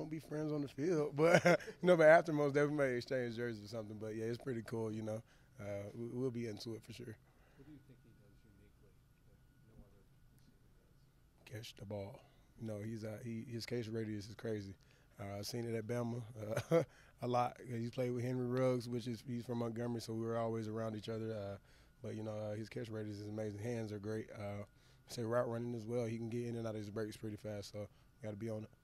won't be friends on the field, but you know, but after most, they may exchange jerseys or something. But yeah, it's pretty cool. You know, uh, We'll be into it for sure. What do you think he does uniquely no? Catch the ball. You know, he's uh, he his catch radius is crazy. Uh, I've seen it at Bama uh, a lot. He's played with Henry Ruggs, which is he's from Montgomery, so we were always around each other. Uh, but you know, uh, his catch radius is amazing. Hands are great. Uh, say route running as well. He can get in and out of his breaks pretty fast, so got to be on it.